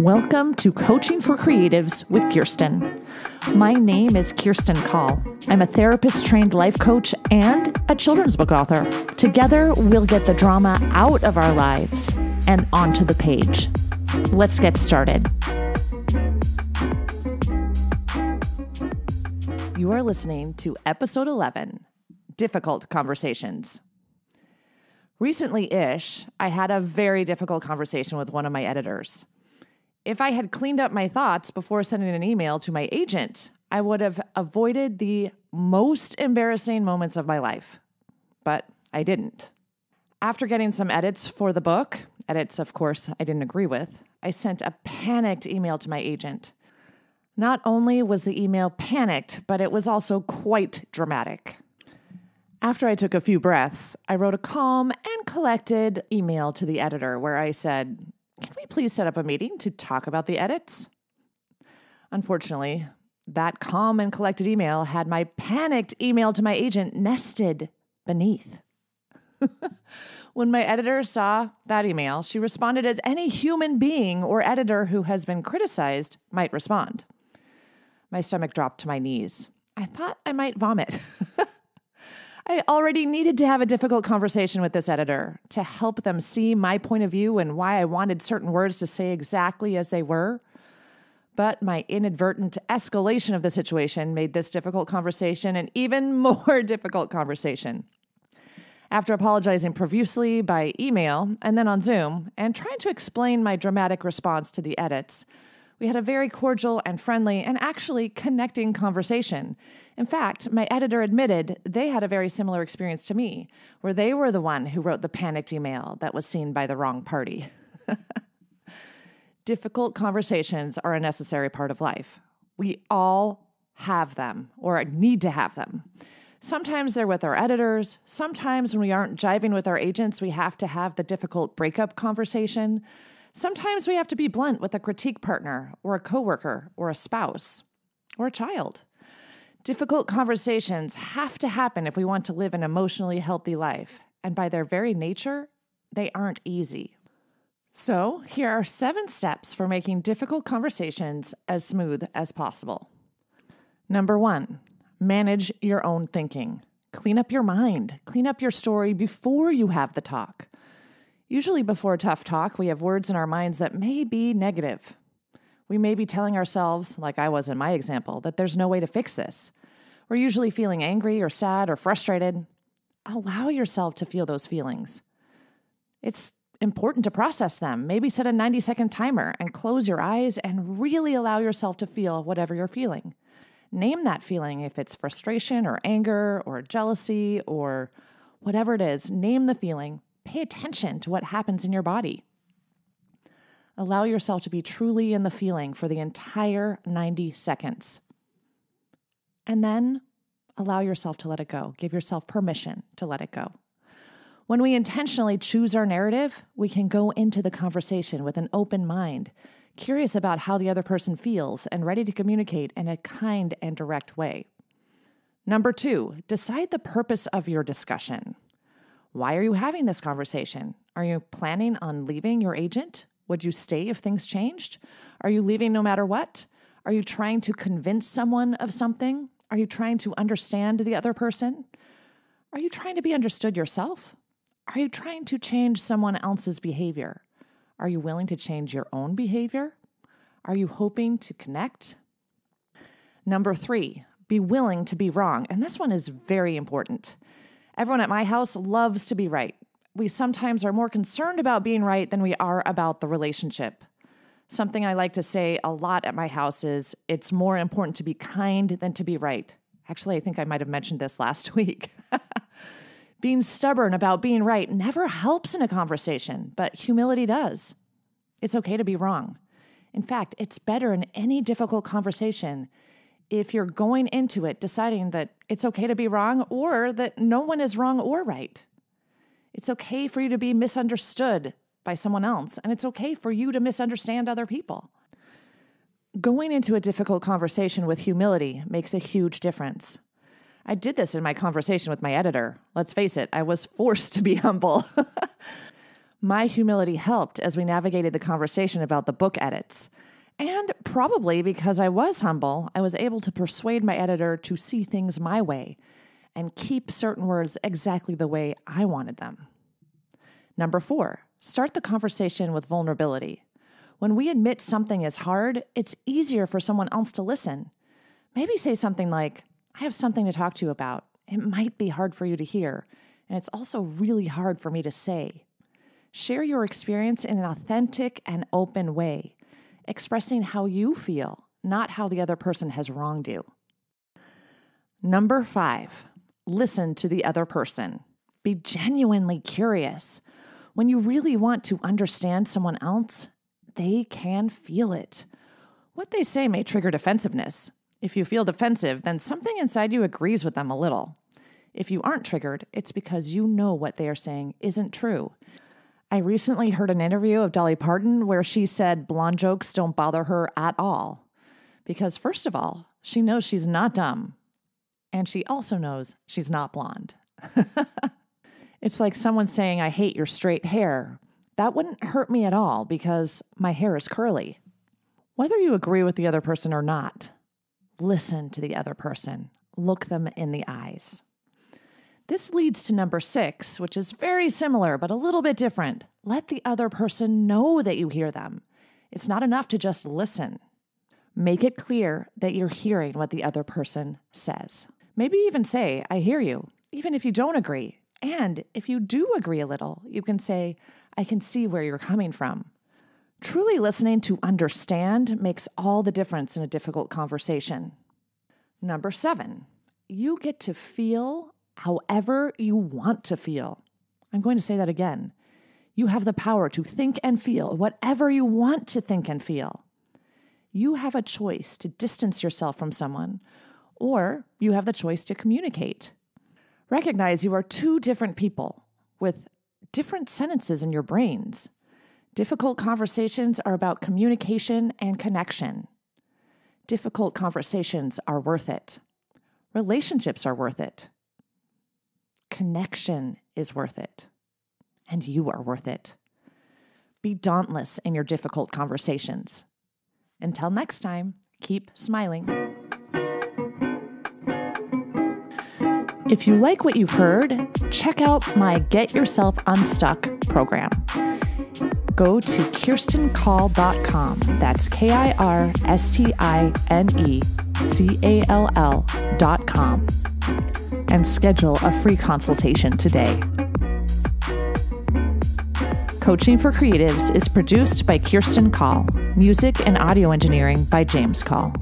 Welcome to Coaching for Creatives with Kirsti. My name is Kirsti Call. I'm a therapist trained life coach and a children's book author. Together, we'll get the drama out of our lives and onto the page. Let's get started. You are listening to episode 11 Difficult Conversations. Recently ish, I had a very difficult conversation with one of my editors. If I had cleaned up my thoughts before sending an email to my agent, I would have avoided the most embarrassing moments of my life. But I didn't. After getting some edits for the book, edits, of course, I didn't agree with, I sent a panicked email to my agent. Not only was the email panicked, but it was also quite dramatic. After I took a few breaths, I wrote a calm and collected email to the editor where I said, Can we please set up a meeting to talk about the edits? Unfortunately, that calm and collected email had my panicked email to my agent nested beneath. when my editor saw that email, she responded as any human being or editor who has been criticized might respond. My stomach dropped to my knees. I thought I might vomit. I already needed to have a difficult conversation with this editor to help them see my point of view and why I wanted certain words to say exactly as they were. But my inadvertent escalation of the situation made this difficult conversation an even more difficult conversation. After apologizing profusely by email and then on Zoom and trying to explain my dramatic response to the edits, we had a very cordial and friendly and actually connecting conversation. In fact, my editor admitted they had a very similar experience to me, where they were the one who wrote the panicked email that was seen by the wrong party. Difficult conversations are a necessary part of life. We all have them or need to have them. Sometimes they're with our editors. Sometimes, when we aren't jiving with our agents, we have to have the difficult breakup conversation. Sometimes we have to be blunt with a critique partner or a coworker or a spouse or a child. Difficult conversations have to happen if we want to live an emotionally healthy life, and by their very nature, they aren't easy. So, here are seven steps for making difficult conversations as smooth as possible. Number one, manage your own thinking. Clean up your mind, clean up your story before you have the talk. Usually, before tough talk, we have words in our minds that may be negative. We may be telling ourselves, like I was in my example, that there's no way to fix this. We're usually feeling angry or sad or frustrated. Allow yourself to feel those feelings. It's important to process them. Maybe set a 90 second timer and close your eyes and really allow yourself to feel whatever you're feeling. Name that feeling if it's frustration or anger or jealousy or whatever it is. Name the feeling Pay attention to what happens in your body. Allow yourself to be truly in the feeling for the entire 90 seconds. And then allow yourself to let it go. Give yourself permission to let it go. When we intentionally choose our narrative, we can go into the conversation with an open mind, curious about how the other person feels, and ready to communicate in a kind and direct way. Number two, decide the purpose of your discussion. Why are you having this conversation? Are you planning on leaving your agent? Would you stay if things changed? Are you leaving no matter what? Are you trying to convince someone of something? Are you trying to understand the other person? Are you trying to be understood yourself? Are you trying to change someone else's behavior? Are you willing to change your own behavior? Are you hoping to connect? Number three, be willing to be wrong. And this one is very important. Everyone at my house loves to be right. We sometimes are more concerned about being right than we are about the relationship. Something I like to say a lot at my house is it's more important to be kind than to be right. Actually, I think I might have mentioned this last week. being stubborn about being right never helps in a conversation, but humility does. It's okay to be wrong. In fact, it's better in any difficult conversation if you're going into it deciding that it's okay to be wrong or that no one is wrong or right. It's okay for you to be misunderstood by someone else, and it's okay for you to misunderstand other people. Going into a difficult conversation with humility makes a huge difference. I did this in my conversation with my editor. Let's face it, I was forced to be humble. My humility helped as we navigated the conversation about the book edits. And probably because I was humble, I was able to persuade my editor to see things my way and keep certain words exactly the way I wanted them. Number four, start the conversation with vulnerability. When we admit something is hard, it's easier for someone else to listen. Maybe say something like, I have something to talk to you about. It might be hard for you to hear, and it's also really hard for me to say. Share your experience in an authentic and open way, expressing how you feel, not how the other person has wronged you. Number five, listen to the other person. Be genuinely curious. When you really want to understand someone else, they can feel it. What they say may trigger defensiveness. If you feel defensive, then something inside you agrees with them a little. If you aren't triggered, it's because you know what they are saying isn't true. I recently heard an interview of Dolly Parton where she said blonde jokes don't bother her at all. Because, first of all, she knows she's not dumb. And she also knows she's not blonde. it's like someone saying, I hate your straight hair. That wouldn't hurt me at all because my hair is curly. Whether you agree with the other person or not, listen to the other person, look them in the eyes. This leads to number six, which is very similar but a little bit different. Let the other person know that you hear them. It's not enough to just listen. Make it clear that you're hearing what the other person says. Maybe even say, I hear you, even if you don't agree. And if you do agree a little, you can say, I can see where you're coming from. Truly listening to understand makes all the difference in a difficult conversation. Number seven, you get to feel however you want to feel. I'm going to say that again. You have the power to think and feel whatever you want to think and feel. You have a choice to distance yourself from someone, or you have the choice to communicate. Recognize you are two different people with different sentences in your brains. Difficult conversations are about communication and connection. Difficult conversations are worth it. Relationships are worth it. Connection is worth it. And you are worth it. Be dauntless in your difficult conversations. Until next time, keep smiling. If you like what you've heard, check out my Get Yourself Unstuck program. Go to kirsticall.com. That's K I R S T I N E C A L L.com and schedule a free consultation today. Coaching for Creatives is produced by Kirsti Call, music and audio engineering by James Call.